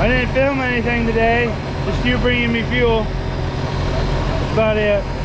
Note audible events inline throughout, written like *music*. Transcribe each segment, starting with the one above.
I didn't film anything today. Just you bringing me fuel. That's about it.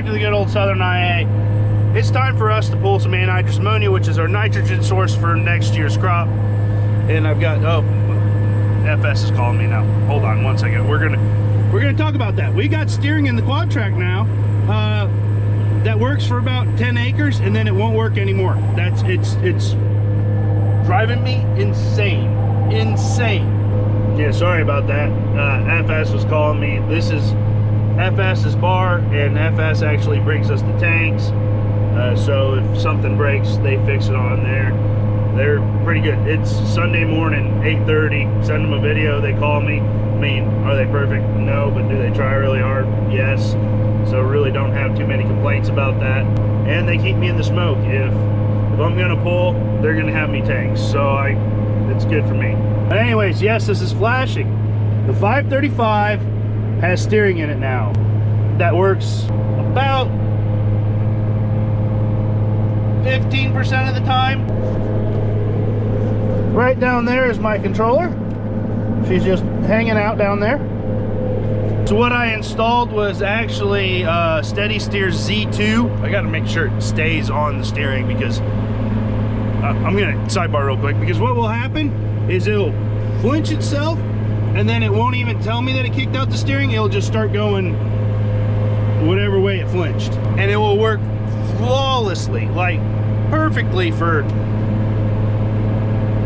Back to the good old Southern IA. It's time for us to pull some anhydrous ammonia, which is our nitrogen source for next year's crop. And I've got, oh, FS is calling me now. Hold on one second. We're gonna, we're gonna talk about that. We got steering in the quad track now. Uh, that works for about 10 acres and then it won't work anymore. That's, it's, it's driving me insane. Insane. Yeah, sorry about that. Uh, FS was calling me. This is FS's bar, and FS actually brings us the tanks. Uh, so if something breaks, they fix it on there. They're pretty good. It's Sunday morning, 8.30. Send them a video. They call me. I mean, are they perfect? No, but do they try really hard? Yes. So really don't have too many complaints about that. And they keep me in the smoke. If if I'm gonna pull, they're gonna have me tanks. So I, it's good for me. But anyways, yes, this is flashing. The 535 has steering in it now. That works about 15% of the time. Right down there is my controller. She's just hanging out down there. So what I installed was actually uh, Steady Steer Z2. I got to make sure it stays on the steering because uh, I'm gonna sidebar real quick because what will happen is it'll flinch itself and then it won't even tell me that it kicked out the steering. It'll just start going whatever way it flinched. And it will work flawlessly, like perfectly for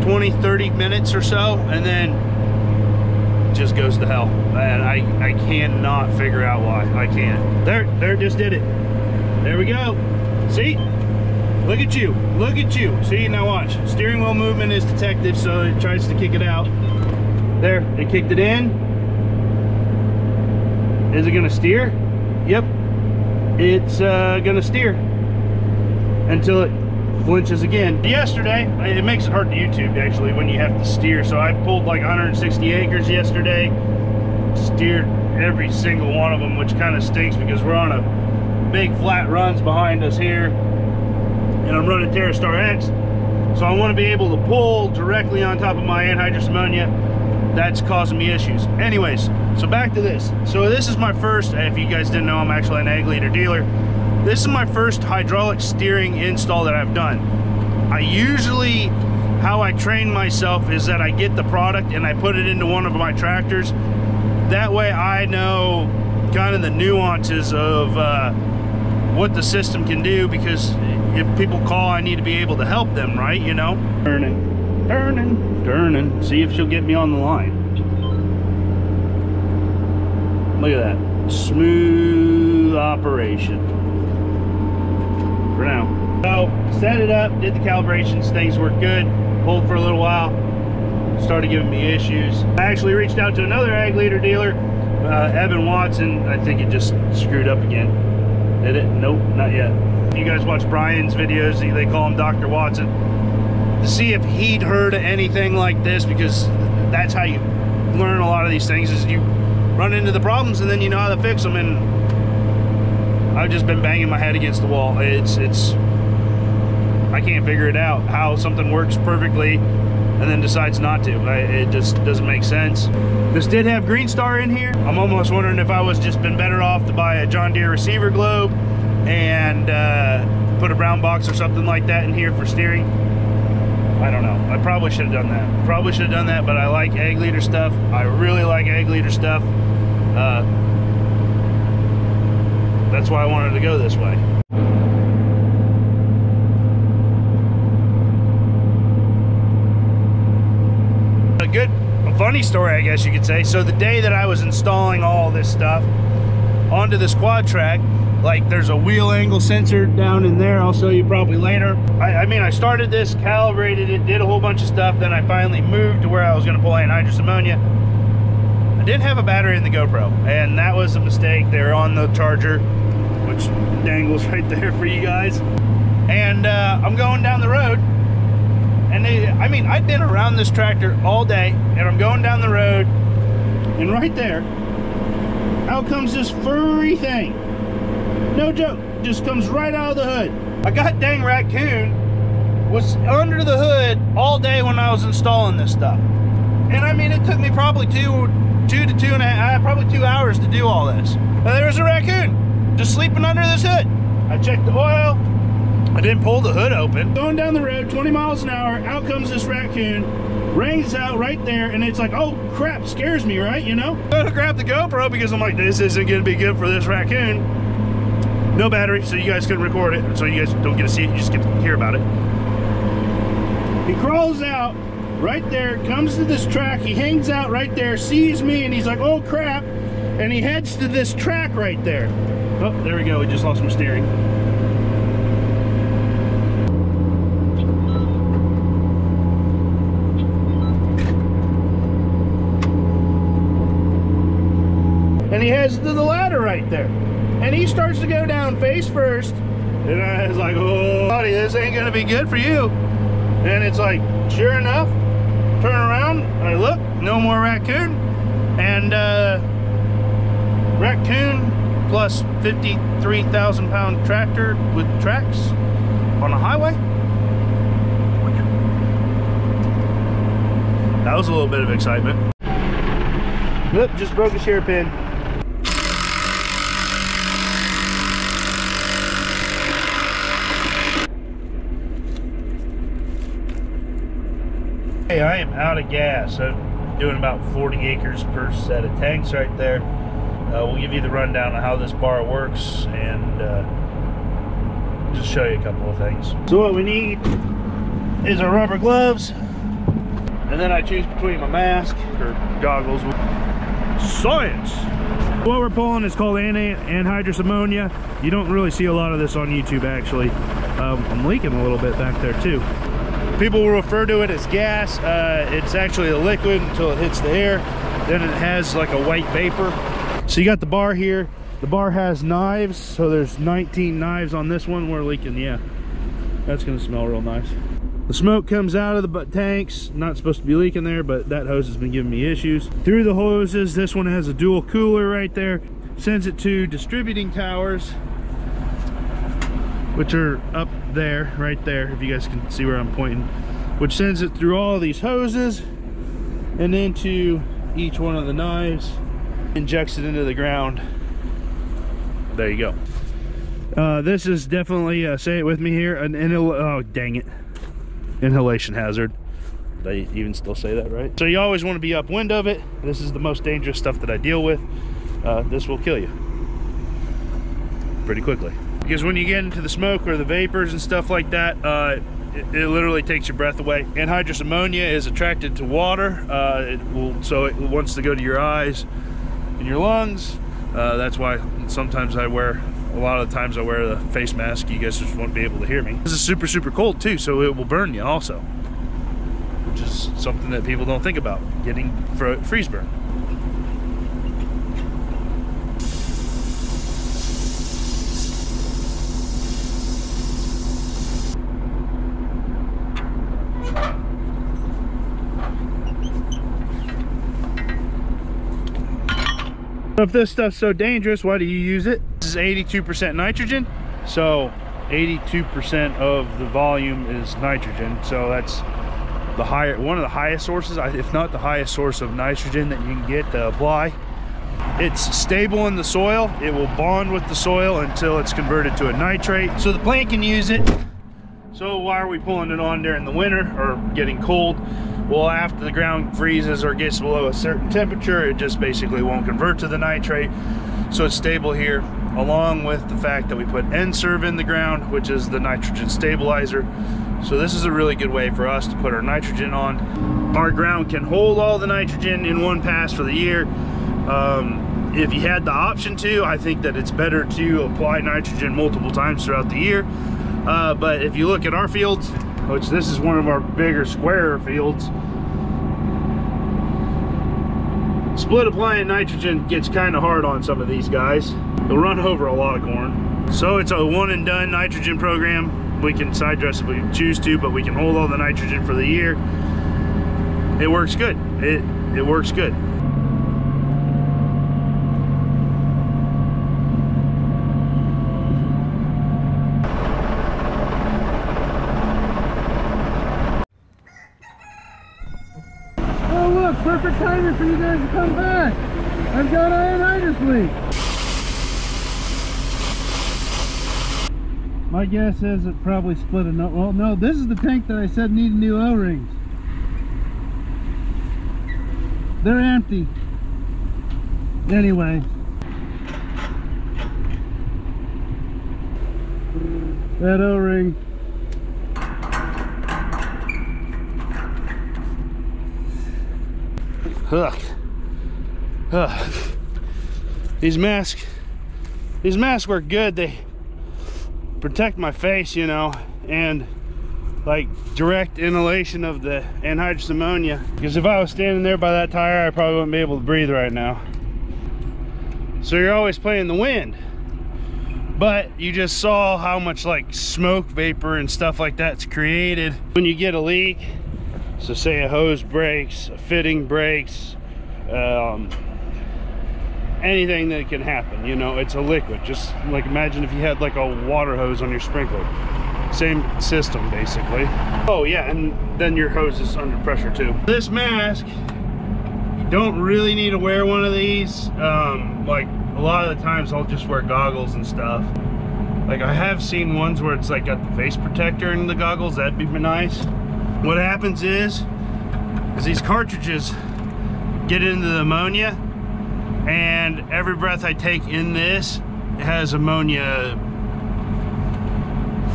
20, 30 minutes or so. And then just goes to hell. And I, I cannot figure out why. I can't. There, there, just did it. There we go. See? Look at you. Look at you. See, now watch. Steering wheel movement is detected, so it tries to kick it out. There, it kicked it in. Is it gonna steer? Yep. It's uh, gonna steer until it flinches again. Yesterday, it makes it hard to YouTube actually when you have to steer. So I pulled like 160 acres yesterday, steered every single one of them, which kind of stinks because we're on a big flat runs behind us here and I'm running TerraStar X. So I want to be able to pull directly on top of my anhydrous ammonia. That's causing me issues. Anyways, so back to this. So this is my first, if you guys didn't know, I'm actually an ag leader dealer. This is my first hydraulic steering install that I've done. I usually, how I train myself is that I get the product and I put it into one of my tractors that way I know kind of the nuances of uh, what the system can do because if people call, I need to be able to help them, right? You know? Turning, turning, turning. See if she'll get me on the line. Look at that. Smooth operation. For now. So, set it up, did the calibrations, things worked good. Pulled for a little while. Started giving me issues. I actually reached out to another ag leader dealer, uh, Evan Watson. I think it just screwed up again. Did it? Nope, not yet. You guys watch Brian's videos, they call him Dr. Watson. To see if he'd heard anything like this, because that's how you learn a lot of these things, is you run into the problems and then you know how to fix them. And I've just been banging my head against the wall. It's, it's, I can't figure it out, how something works perfectly and then decides not to. I, it just doesn't make sense. This did have green star in here. I'm almost wondering if I was just been better off to buy a John Deere receiver globe and uh, put a brown box or something like that in here for steering. I don't know. I probably should have done that. Probably should have done that, but I like Ag Leader stuff. I really like Ag Leader stuff. Uh, that's why I wanted to go this way. A good, a funny story, I guess you could say. So the day that I was installing all this stuff onto this quad track, like there's a wheel angle sensor down in there. I'll show you probably later. I, I, mean i started this calibrated it did a whole bunch of stuff. Then i finally moved to where i was going to pull anhydrous ammonia. I didn't have a battery in the gopro and that was a mistake they're on the charger which dangles *laughs* right there for you guys. And uh, i'm going down the road. And they i mean i've been around this tractor all day and i'm going down the road. And right there out comes this furry thing no joke. Just comes right out of the hood. A goddamn raccoon was under the hood all day when I was installing this stuff. And I mean, it took me probably two, two to two and a half, uh, probably two hours to do all this. And there was a raccoon just sleeping under this hood. I checked the oil. I didn't pull the hood open. Going down the road, 20 miles an hour, out comes this raccoon, rings out right there, and it's like, oh crap, scares me, right? You know? I'm gonna grab the GoPro because I'm like, this isn't gonna be good for this raccoon no battery, so you guys couldn't record it. So you guys don't get to see it, you just get to hear about it. He crawls out right there, comes to this track, he hangs out right there, sees me, and he's like, oh crap, and he heads to this track right there. Oh, there we go, we just lost some steering. And he heads to the ladder right there. And he starts to go down face first. And I was like, oh, buddy, this ain't gonna be good for you. And it's like, sure enough, turn around, I look, no more raccoon. And uh, raccoon plus 53,000 pound tractor with tracks on a highway. That was a little bit of excitement. Oop, just broke a share Hey, I am out of gas. I'm doing about 40 acres per set of tanks right there. Uh, we'll give you the rundown on how this bar works and uh, just show you a couple of things. So what we need is our rubber gloves and then I choose between my mask or goggles. Science! What we're pulling is called an anhydrous ammonia. You don't really see a lot of this on YouTube actually. Um, I'm leaking a little bit back there too. People will refer to it as gas. Uh, it's actually a liquid until it hits the air. Then it has like a white vapor. So you got the bar here. The bar has knives. So there's 19 knives on this one. We're leaking, yeah. That's gonna smell real nice. The smoke comes out of the butt tanks. Not supposed to be leaking there, but that hose has been giving me issues. Through the hoses, this one has a dual cooler right there. Sends it to distributing towers which are up there, right there, if you guys can see where I'm pointing, which sends it through all these hoses and into each one of the knives, injects it into the ground. There you go. Uh, this is definitely, uh, say it with me here, an inhal oh dang it, inhalation hazard. They even still say that, right? So you always want to be upwind of it. This is the most dangerous stuff that I deal with. Uh, this will kill you pretty quickly. Because when you get into the smoke or the vapors and stuff like that, uh, it, it, literally takes your breath away. Anhydrous ammonia is attracted to water. Uh, it will, so it wants to go to your eyes and your lungs. Uh, that's why sometimes I wear a lot of the times I wear the face mask. You guys just won't be able to hear me. This is super, super cold too, so it will burn you also, which is something that people don't think about, getting freeze burn. If this stuff's so dangerous, why do you use it? This is 82% nitrogen. So 82% of the volume is nitrogen. So that's the higher, one of the highest sources, if not the highest source of nitrogen that you can get to apply. It's stable in the soil. It will bond with the soil until it's converted to a nitrate. So the plant can use it. So why are we pulling it on during the winter or getting cold? Well after the ground freezes or gets below a certain temperature it just basically won't convert to the nitrate. So it's stable here along with the fact that we put N-Serve in the ground which is the nitrogen stabilizer. So this is a really good way for us to put our nitrogen on. Our ground can hold all the nitrogen in one pass for the year. Um, if you had the option to I think that it's better to apply nitrogen multiple times throughout the year. Uh, but if you look at our fields which this is one of our bigger square fields. Split applying nitrogen gets kind of hard on some of these guys. They'll run over a lot of corn. So it's a one and done nitrogen program. We can side dress if we choose to, but we can hold all the nitrogen for the year. It works good. It, it works good. Perfect timing for you guys to come back. I've got anhydrous leak. My guess is it probably split a no. Well, no, this is the tank that I said needed new O-rings. They're empty. Anyway. That O-ring Ugh. Ugh. These masks, these masks work good. They protect my face, you know, and like direct inhalation of the anhydrous ammonia. Because if I was standing there by that tire, I probably wouldn't be able to breathe right now. So you're always playing the wind. But you just saw how much like smoke vapor and stuff like that's created when you get a leak so say a hose breaks, a fitting breaks, um, anything that can happen, you know, it's a liquid. Just like imagine if you had like a water hose on your sprinkler. Same system basically. Oh yeah, and then your hose is under pressure too. This mask, you don't really need to wear one of these. Um, like a lot of the times I'll just wear goggles and stuff. Like I have seen ones where it's like got the face protector in the goggles, that'd be nice what happens is, is these cartridges get into the ammonia and every breath I take in this has ammonia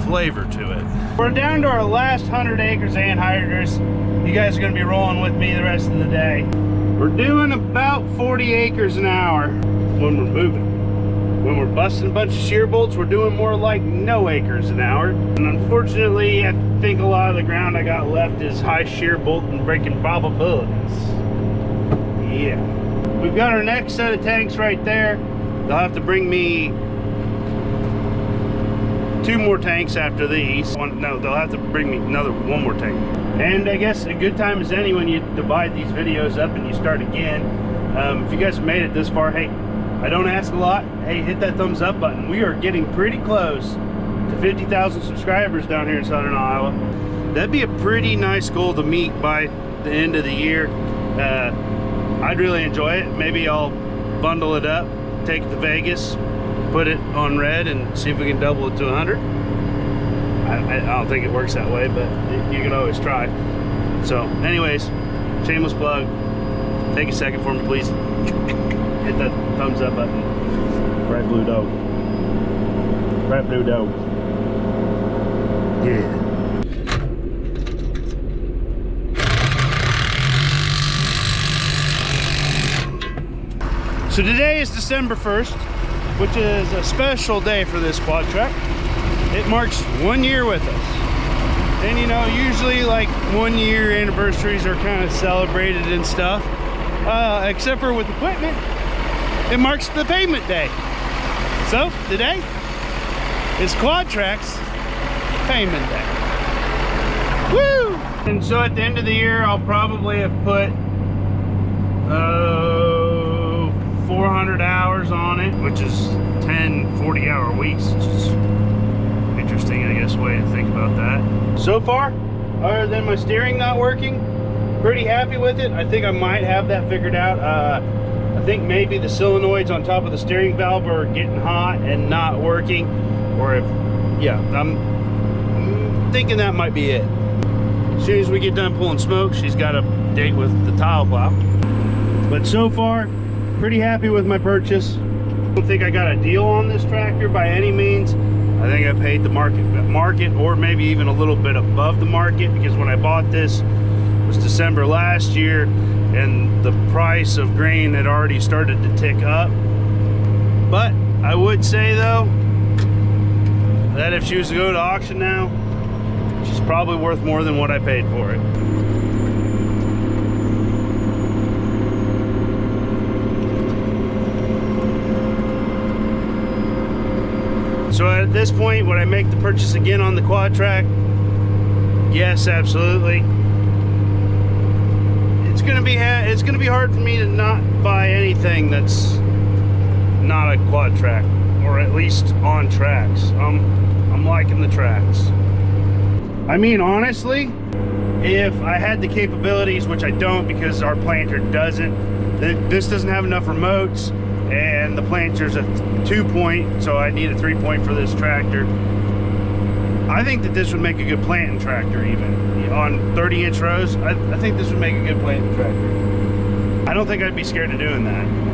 flavor to it. We're down to our last 100 acres anhydrous. You guys are gonna be rolling with me the rest of the day. We're doing about 40 acres an hour when we're moving. When we're busting a bunch of shear bolts, we're doing more like no acres an hour. And unfortunately, I think a lot of the ground I got left is high shear bolt and breaking bullets. Yeah. We've got our next set of tanks right there. They'll have to bring me two more tanks after these. One, no, they'll have to bring me another one more tank. And I guess a good time is any when you divide these videos up and you start again. Um, if you guys made it this far, hey, I don't ask a lot. Hey, hit that thumbs up button. We are getting pretty close to 50,000 subscribers down here in Southern Iowa. That'd be a pretty nice goal to meet by the end of the year. Uh, I'd really enjoy it. Maybe I'll bundle it up, take it to Vegas, put it on red and see if we can double it to 100. I, I don't think it works that way, but you can always try. So, anyways, shameless plug. Take a second for me, please. Hit that thumbs up button. Right blue dog. Right blue dog. Yeah. So today is December 1st, which is a special day for this quad track. It marks one year with us. And you know, usually like one year anniversaries are kind of celebrated and stuff. Uh, except for with equipment, it marks the payment day. So today is Quad Tracks payment day. Woo! And so at the end of the year, I'll probably have put uh, 400 hours on it, which is 10 40 hour weeks, interesting, I guess, way to think about that. So far, other than my steering not working, pretty happy with it. I think I might have that figured out. Uh, I think maybe the solenoids on top of the steering valve are getting hot and not working. Or if, yeah, I'm, Thinking that might be it. As soon as we get done pulling smoke, she's got a date with the tile plow. But so far, pretty happy with my purchase. I don't think I got a deal on this tractor by any means. I think I paid the market market or maybe even a little bit above the market because when I bought this was December last year and the price of grain had already started to tick up. But I would say though that if she was to go to auction now, probably worth more than what I paid for it. So at this point, would I make the purchase again on the quad track? Yes, absolutely. It's gonna be it's gonna be hard for me to not buy anything that's not a quad track, or at least on tracks. Um, I'm liking the tracks. I mean, honestly, if I had the capabilities, which I don't because our planter doesn't, this doesn't have enough remotes and the planter's a two point so I need a three point for this tractor. I think that this would make a good planting tractor even. On 30 inch rows I, I think this would make a good planting tractor. I don't think I'd be scared of doing that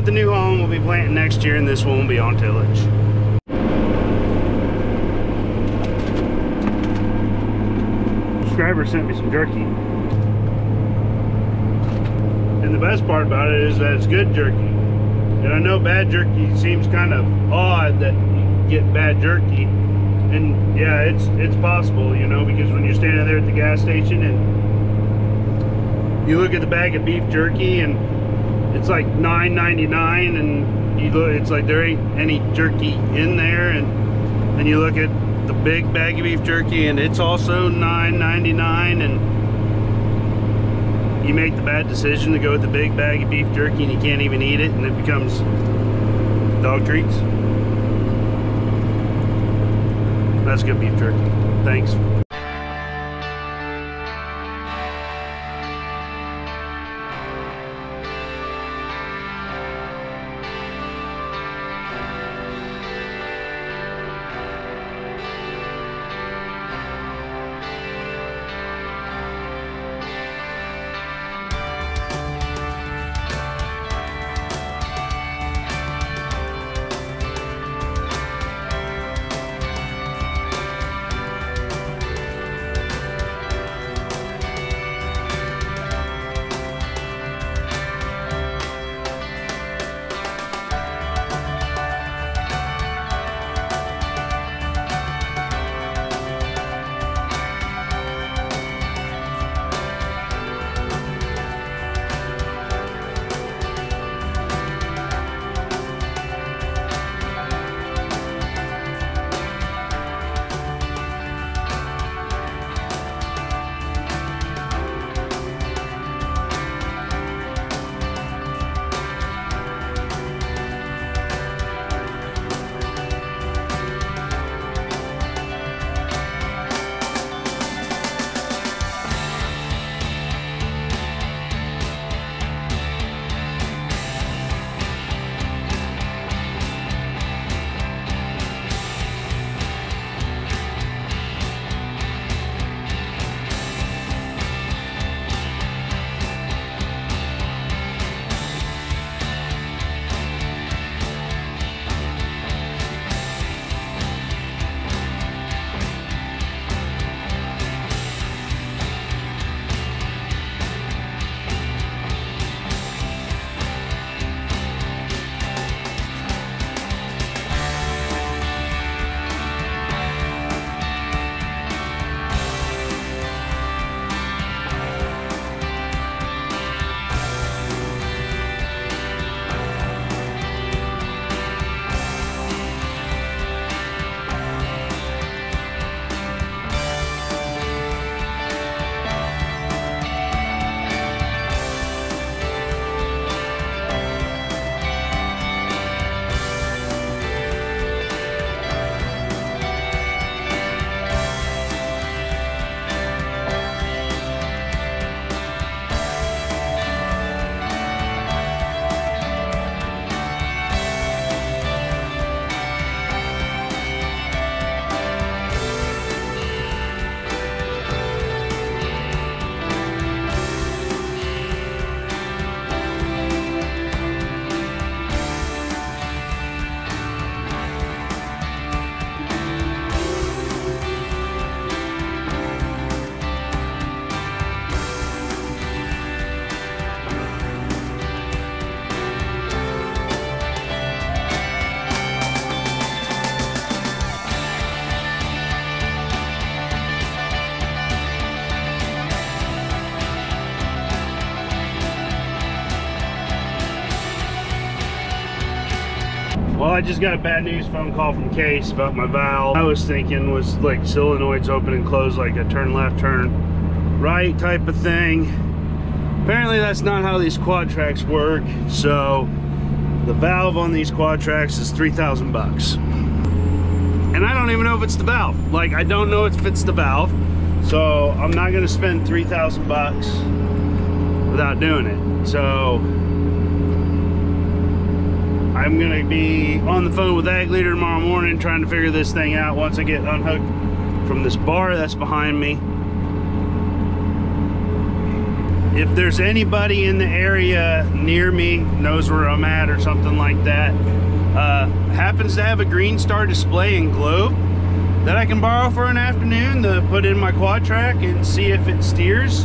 but the New Holland will be planting next year and this one will be on tillage subscriber sent me some jerky. And the best part about it is that it's good jerky. And I know bad jerky seems kind of odd that you get bad jerky. And yeah, it's it's possible, you know, because when you're standing there at the gas station and you look at the bag of beef jerky and it's like $9.99 and you look it's like there ain't any jerky in there and then you look at the big bag of beef jerky and it's also $9.99 and you make the bad decision to go with the big bag of beef jerky and you can't even eat it and it becomes dog treats. That's good beef jerky. Thanks. I just got a bad news phone call from Case about my valve. I was thinking was like solenoids open and close like a turn left, turn right type of thing. Apparently that's not how these quad tracks work. So the valve on these quad tracks is 3,000 bucks. And I don't even know if it's the valve. Like I don't know if it's the valve. So I'm not gonna spend 3,000 bucks without doing it. So I'm gonna be on the phone with Ag Leader tomorrow morning trying to figure this thing out once I get unhooked from this bar that's behind me. If there's anybody in the area near me, knows where I'm at or something like that, uh, happens to have a Green Star display and globe that I can borrow for an afternoon to put in my quad track and see if it steers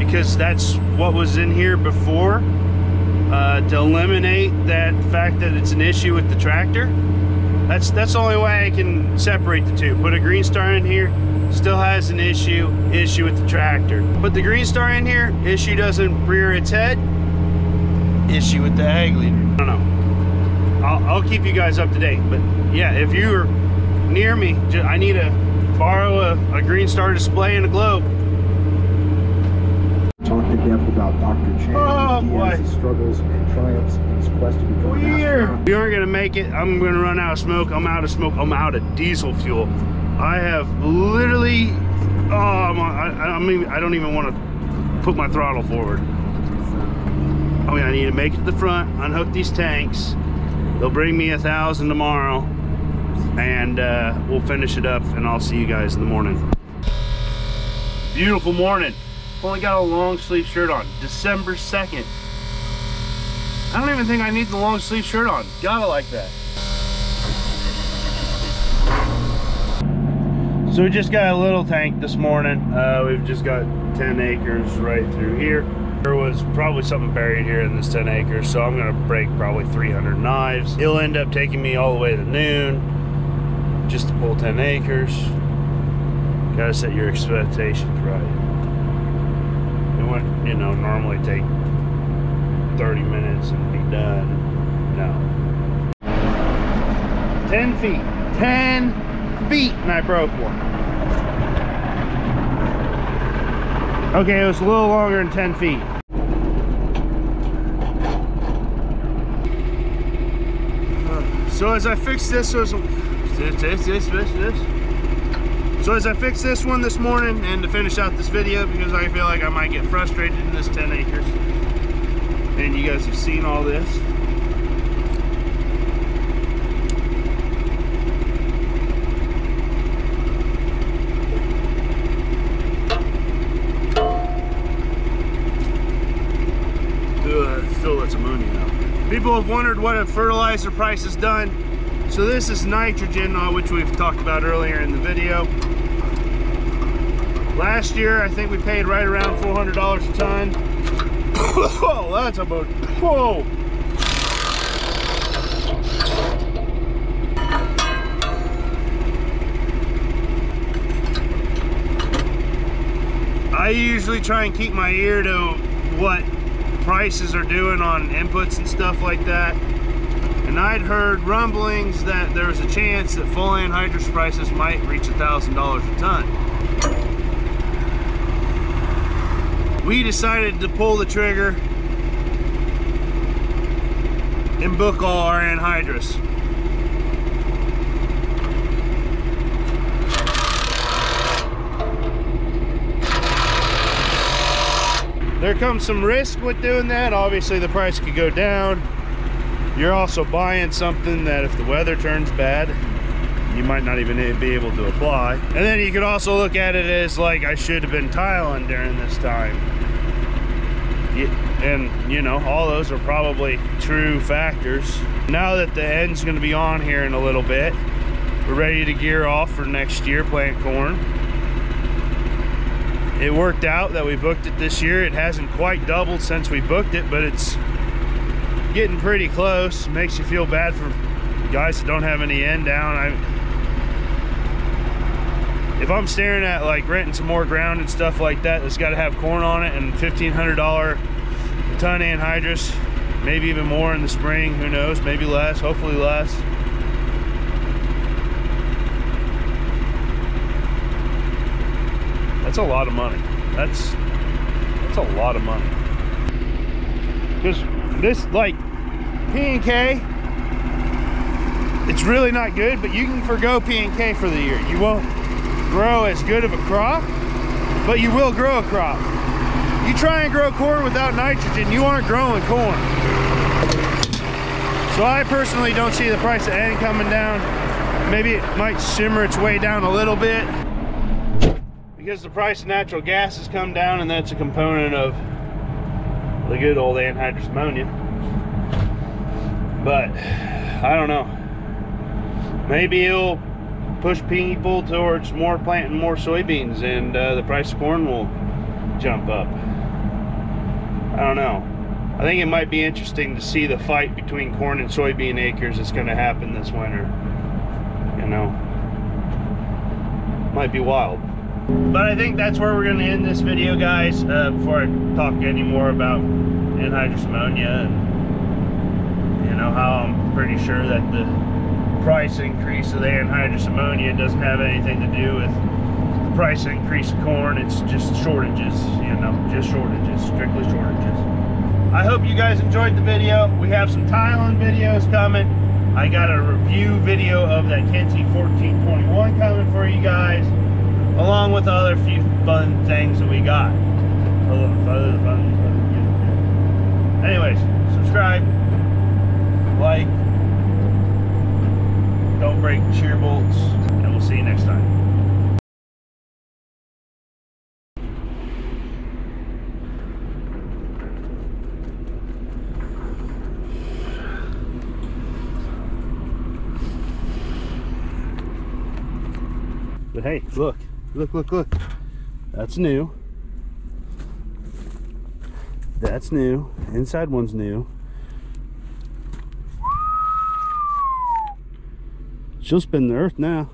because that's what was in here before uh, to eliminate that fact that it's an issue with the tractor. That's that's the only way I can separate the two. Put a green star in here, still has an issue, issue with the tractor. Put the green star in here, issue doesn't rear its head, issue with the ag leader. I don't know. I'll, I'll keep you guys up to date. But yeah, if you're near me, I need to borrow a, a Greenstar display and a globe about Dr. Chan, oh, Diaz's struggles and triumphs in his quest to become Weird. We aren't gonna make it. I'm gonna run out of smoke. I'm out of smoke. I'm out of diesel fuel. I have literally. Oh, I'm, I, I mean, I don't even want to put my throttle forward. I mean, I need to make it to the front, unhook these tanks. They'll bring me a thousand tomorrow, and uh, we'll finish it up, and I'll see you guys in the morning. Beautiful morning. Only got a long sleeve shirt on. December 2nd. I don't even think I need the long sleeve shirt on. Gotta like that. So we just got a little tank this morning. Uh, we've just got 10 acres right through here. There was probably something buried here in this 10 acres, so I'm gonna break probably 300 knives. It'll end up taking me all the way to noon just to pull 10 acres. Gotta set your expectations right you know, normally take 30 minutes and be done. No. 10 feet. 10 feet and I broke one. Okay, it was a little longer than 10 feet. So as I fix this, so this, this, this, this, this. So as I fix this one this morning and to finish out this video because I feel like I might get frustrated in this 10 acres and you guys have seen all this. People have wondered what a fertilizer price has done. So this is nitrogen, uh, which we've talked about earlier in the video. Last year, I think we paid right around $400 a ton. oh, that's about, whoa. I usually try and keep my ear to what prices are doing on inputs and stuff like that. And I'd heard rumblings that there was a chance that full anhydrous prices might reach $1,000 a ton. We decided to pull the trigger and book all our anhydrous. There comes some risk with doing that. Obviously the price could go down. You're also buying something that if the weather turns bad, you might not even be able to apply. And then you could also look at it as like I should have been tiling during this time and you know all those are probably true factors. Now that the end's going to be on here in a little bit we're ready to gear off for next year plant corn. It worked out that we booked it this year. It hasn't quite doubled since we booked it but it's getting pretty close. Makes you feel bad for guys that don't have any end down. I, if I'm staring at like renting some more ground and stuff like that that's got to have corn on it and $1,500 ton anhydrous maybe even more in the spring. Who knows? Maybe less. Hopefully less. That's a lot of money. That's that's a lot of money. Because this like P and K, it's really not good, but you can forgo P and K for the year. You won't grow as good of a crop, but you will grow a crop. You try and grow corn without nitrogen, you aren't growing corn. So I personally don't see the price of N coming down. Maybe it might simmer its way down a little bit because the price of natural gas has come down and that's a component of the good old anhydrous ammonia. But I don't know. Maybe it'll push people towards more planting more soybeans and uh, the price of corn will jump up. I don't know. I think it might be interesting to see the fight between corn and soybean acres that's going to happen this winter. You know, might be wild. But I think that's where we're going to end this video, guys. Uh, before I talk any more about anhydrous ammonia and you know how I'm pretty sure that the price increase of the anhydrous ammonia doesn't have anything to do with price increase of corn. It's just shortages, you know, just shortages, strictly shortages. I hope you guys enjoyed the video. We have some tiling videos coming. I got a review video of that Kinze 1421 coming for you guys, along with other few fun things that we got. Anyways, subscribe, like, don't break shear bolts, and we'll see you next time. But hey, look, look, look, look. That's new. That's new. Inside one's new. She'll spin the earth now.